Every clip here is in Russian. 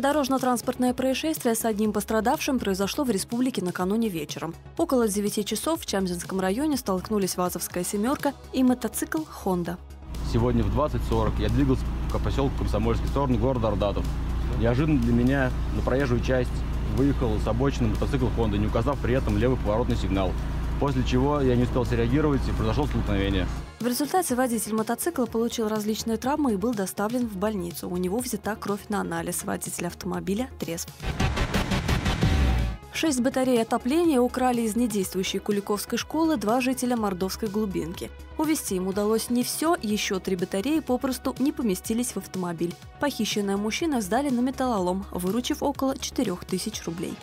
Дорожно-транспортное происшествие с одним пострадавшим произошло в республике накануне вечером. Около 9 часов в Чамзинском районе столкнулись ВАЗовская «семерка» и мотоцикл «Хонда». Сегодня в 20.40 я двигался по поселку Комсомольский, в сторону города Ордатов. Неожиданно для меня на проезжую часть выехал с обочины мотоцикл «Хонда», не указав при этом левый поворотный сигнал. После чего я не успел среагировать и произошло столкновение. В результате водитель мотоцикла получил различные травмы и был доставлен в больницу. У него взята кровь на анализ. Водитель автомобиля трезв. Шесть батарей отопления украли из недействующей Куликовской школы два жителя Мордовской глубинки. Увести им удалось не все, еще три батареи попросту не поместились в автомобиль. Похищенные мужчины сдали на металлолом, выручив около 4000 рублей.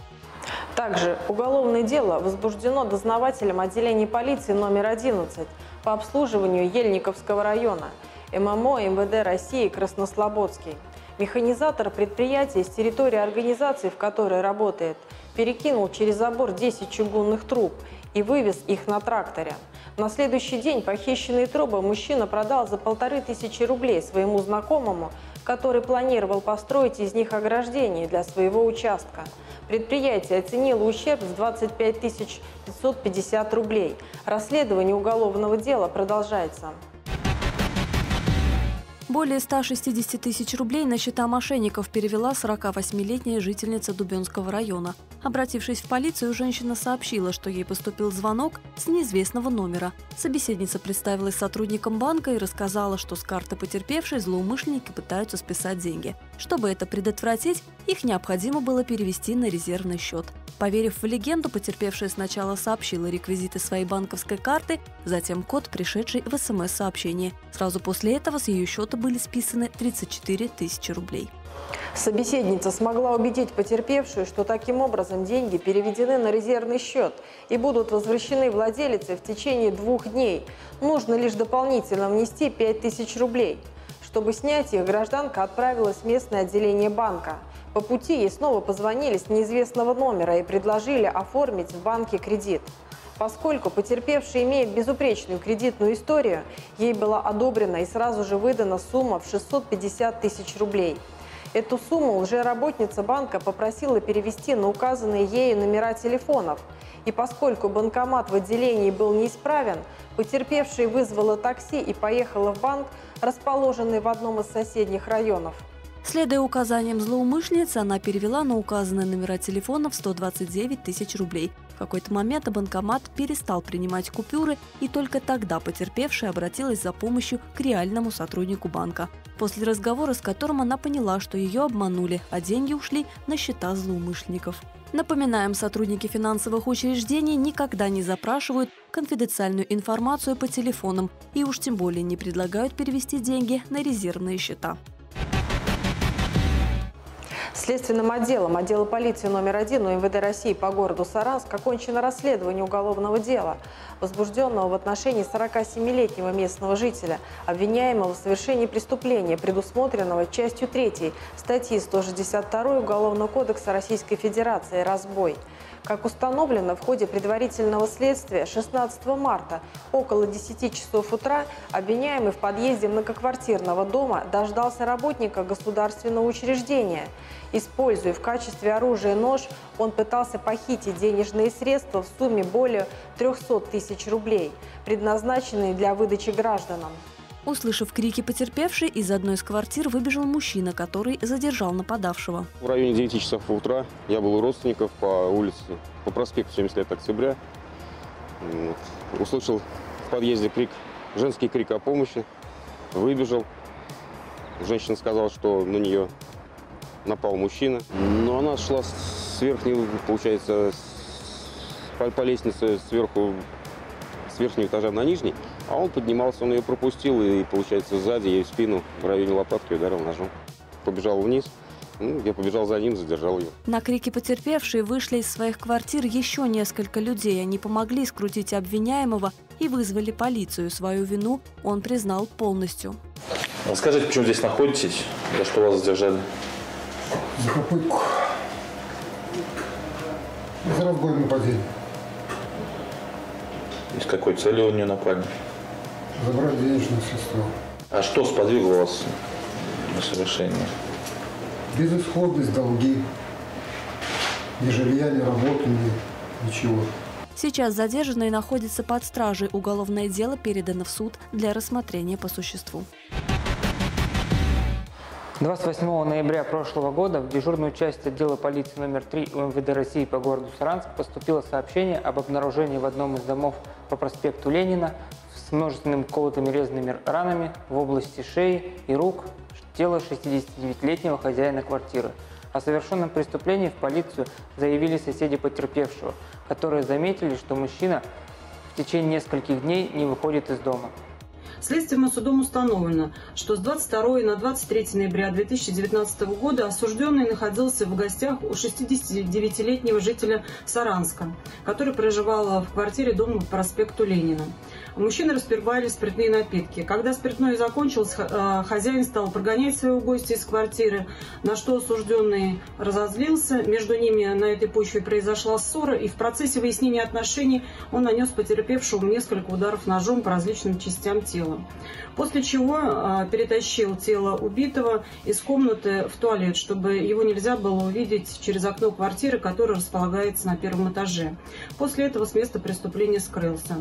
Также уголовное дело возбуждено дознавателем отделения полиции номер 11 по обслуживанию Ельниковского района ММО МВД России Краснослободский. Механизатор предприятия с территории организации, в которой работает, перекинул через забор 10 чугунных труб и вывез их на тракторе. На следующий день похищенные трубы мужчина продал за полторы тысячи рублей своему знакомому, который планировал построить из них ограждение для своего участка. Предприятие оценило ущерб в 25 550 рублей. Расследование уголовного дела продолжается. Более 160 тысяч рублей на счета мошенников перевела 48-летняя жительница Дубенского района. Обратившись в полицию, женщина сообщила, что ей поступил звонок с неизвестного номера. Собеседница представилась сотрудником банка и рассказала, что с карты потерпевшей злоумышленники пытаются списать деньги. Чтобы это предотвратить, их необходимо было перевести на резервный счет. Поверив в легенду, потерпевшая сначала сообщила реквизиты своей банковской карты, затем код, пришедший в СМС-сообщение. Сразу после этого с ее счета были списаны 34 тысячи рублей. Собеседница смогла убедить потерпевшую, что таким образом деньги переведены на резервный счет и будут возвращены владелице в течение двух дней. Нужно лишь дополнительно внести 5000 рублей. Чтобы снять их, гражданка отправилась в местное отделение банка. По пути ей снова позвонили с неизвестного номера и предложили оформить в банке кредит. Поскольку потерпевшая имеет безупречную кредитную историю, ей была одобрена и сразу же выдана сумма в 650 тысяч рублей. Эту сумму лжеработница банка попросила перевести на указанные ею номера телефонов. И поскольку банкомат в отделении был неисправен, потерпевшая вызвала такси и поехала в банк, расположенный в одном из соседних районов. Следуя указаниям злоумышленницы, она перевела на указанные номера телефонов 129 тысяч рублей. В какой-то момент банкомат перестал принимать купюры, и только тогда потерпевшая обратилась за помощью к реальному сотруднику банка. После разговора, с которым она поняла, что ее обманули, а деньги ушли на счета злоумышленников. Напоминаем, сотрудники финансовых учреждений никогда не запрашивают конфиденциальную информацию по телефонам и уж тем более не предлагают перевести деньги на резервные счета. Следственным отделом отдела полиции номер один УМВД России по городу Саранск окончено расследование уголовного дела, возбужденного в отношении 47-летнего местного жителя, обвиняемого в совершении преступления, предусмотренного частью 3 статьи 162 Уголовного кодекса Российской Федерации «Разбой». Как установлено в ходе предварительного следствия, 16 марта около 10 часов утра обвиняемый в подъезде многоквартирного дома дождался работника государственного учреждения. Используя в качестве оружия нож, он пытался похитить денежные средства в сумме более 300 тысяч рублей, предназначенные для выдачи гражданам. Услышав крики потерпевшей, из одной из квартир выбежал мужчина, который задержал нападавшего. В районе 9 часов утра я был у родственников по улице, по проспекту 70 лет октября. Вот. Услышал в подъезде крик, женский крик о помощи, выбежал. Женщина сказала, что на нее напал мужчина. Но она шла с верхней, получается, по, по лестнице сверху, с верхнего этажа на нижний. А он поднимался, он ее пропустил и, получается, сзади ей в спину в районе лопатки ударил ножом. Побежал вниз. Ну, я побежал за ним, задержал ее. На крики потерпевшие вышли из своих квартир еще несколько людей. Они помогли скрутить обвиняемого и вызвали полицию. Свою вину он признал полностью. Расскажите, почему здесь находитесь? За что вас задержали? За попытку. За разбой нападения. И с какой целью он нее напали? Забрать денежные средства. А что сподвигло вас на совершение? Безысходность, долги. Ни жилья, ни работы, ни ничего. Сейчас задержанный находится под стражей. Уголовное дело передано в суд для рассмотрения по существу. 28 ноября прошлого года в дежурную часть отдела полиции номер 3 УМВД России по городу Саранск поступило сообщение об обнаружении в одном из домов по проспекту Ленина с множественными колотыми резными ранами в области шеи и рук тела 69-летнего хозяина квартиры. О совершенном преступлении в полицию заявили соседи потерпевшего, которые заметили, что мужчина в течение нескольких дней не выходит из дома. Следствием и судом установлено, что с 22 на 23 ноября 2019 года осужденный находился в гостях у 69-летнего жителя Саранска, который проживал в квартире дома по проспекту Ленина. Мужчины распивали спиртные напитки. Когда спиртное закончилось, э, хозяин стал прогонять своего гостя из квартиры, на что осужденный разозлился. Между ними на этой почве произошла ссора, и в процессе выяснения отношений он нанес потерпевшему несколько ударов ножом по различным частям тела. После чего э, перетащил тело убитого из комнаты в туалет, чтобы его нельзя было увидеть через окно квартиры, которая располагается на первом этаже. После этого с места преступления скрылся.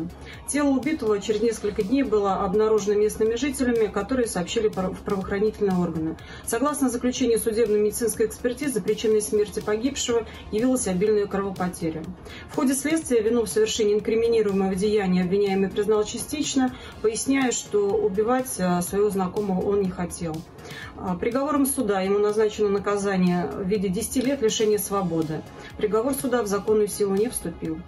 Тело убитого через несколько дней было обнаружено местными жителями, которые сообщили в правоохранительные органы. Согласно заключению судебной медицинской экспертизы, причиной смерти погибшего явилась обильная кровопотеря. В ходе следствия вину в совершении инкриминируемого деяния обвиняемый признал частично, поясняя, что убивать а, своего знакомого он не хотел. А, приговором суда ему назначено наказание в виде 10 лет лишения свободы. Приговор суда в законную силу не вступил.